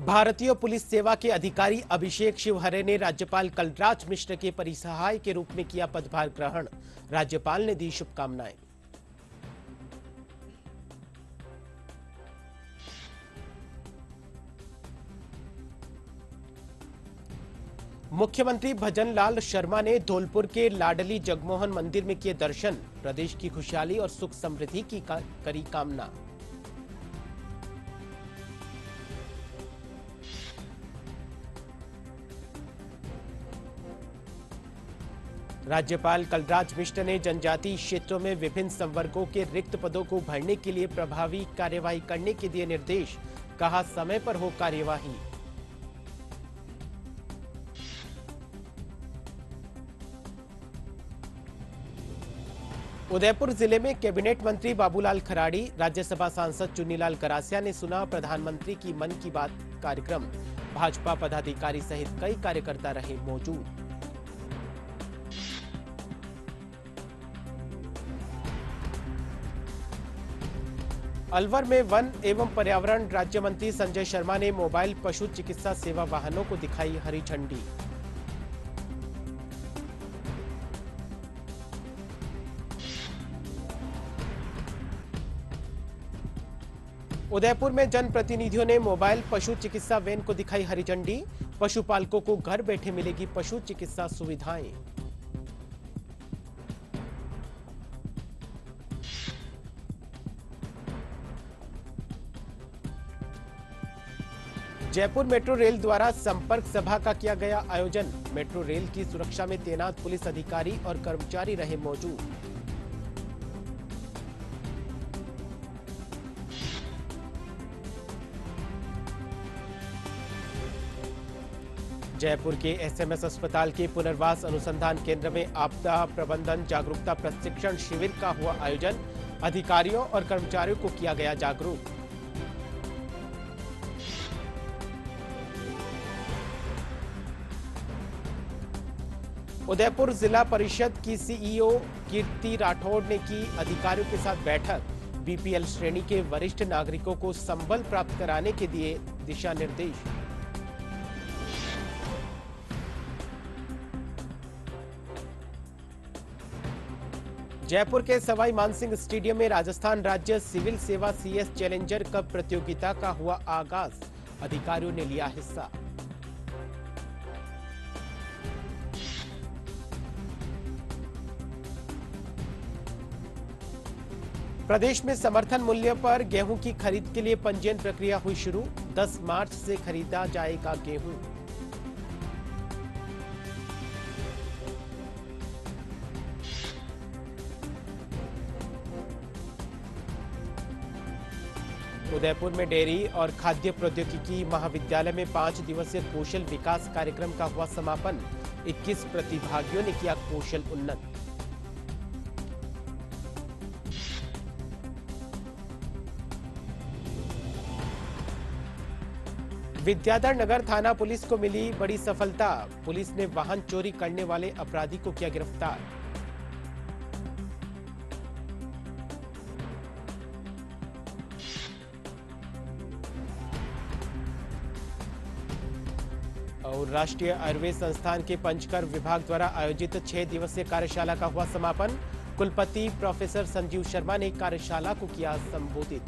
भारतीय पुलिस सेवा के अधिकारी अभिषेक शिवहरे ने राज्यपाल कलराज मिश्र के परिसहाय के रूप में किया पदभार ग्रहण। राज्यपाल ने दी शुभकामनाएँ। मुख्यमंत्री भजनलाल शर्मा ने धौलपुर के लाडली जगमोहन मंदिर में किए दर्शन। प्रदेश की खुशहाली और सुख समृद्धि की करी कामना। राज्यपाल कलराज मिश्र ने जनजातीय क्षेत्रों में विभिन्न संवर्गों के रिक्त पदों को भरने के लिए प्रभावी कार्यवाही करने के दिए निर्देश। कहा, समय पर हो कार्यवाही। उदयपुर ज़िले में कैबिनेट मंत्री बाबूलाल खराड़ी, राज्यसभा सांसद चुन्नीलाल करासिया ने सुना प्रधानमंत्री की मन की बात कार्यक्रम। भाजपा पदाधिकारी सहित कई कार्यकर्ता रहे मौजूद। अलवर में वन एवं पर्यावरण राज्य मंत्री संजय शर्मा ने मोबाइल पशु चिकित्सा सेवा वाहनों को दिखाई हरी झंडी। उदयपुर में जनप्रतिनिधियों ने मोबाइल पशु चिकित्सा वैन को दिखाई हरी झंडी। पशुपालकों को घर बैठे मिलेगी पशु चिकित्सा सुविधाएँ। जयपुर मेट्रो रेल द्वारा संपर्क सभा का किया गया आयोजन। मेट्रो रेल की सुरक्षा में तैनात पुलिस अधिकारी और कर्मचारी रहे मौजूद। जयपुर के एसएमएस अस्पताल के पुनर्वास अनुसंधान केंद्र में आपदा प्रबंधन जागरूकता प्रशिक्षण शिविर का हुआ आयोजन। अधिकारियों और कर्मचारियों को किया गया जागरूक। उदयपुर जिला परिषद की सीईओ कीर्ति राठौड़ ने की अधिकारियों के साथ बैठक। बीपीएल श्रेणी के वरिष्ठ नागरिकों को संबल प्राप्त कराने के दिए दिशा निर्देश। जयपुर के सवाई मानसिंह स्टेडियम में राजस्थान राज्य सिविल सेवा सीएस चैलेंजर कप प्रतियोगिता का हुआ आगाज़। अधिकारियों ने लिया हिस्सा। प्रदेश में समर्थन मूल्य पर गेहूँ की खरीद के लिए पंजीयन प्रक्रिया हुई शुरू। 10 मार्च से खरीदा जाएगा गेहूँ। उदयपुर में डेयरी और खाद्य प्रौद्योगिकी महाविद्यालय में पाँच दिवसीय कौशल विकास कार्यक्रम का हुआ समापन। 21 प्रतिभागियों ने किया कौशल उन्नत। विद्याधर नगर थाना पुलिस को मिली बड़ी सफलता। पुलिस ने वाहन चोरी करने वाले अपराधी को किया गिरफ़्तार। और राष्ट्रीय आयुर्वेद संस्थान के पंचकर विभाग द्वारा आयोजित छह दिवसीय कार्यशाला का हुआ समापन। कुलपति प्रोफेसर संजीव शर्मा ने कार्यशाला को किया संबोधित।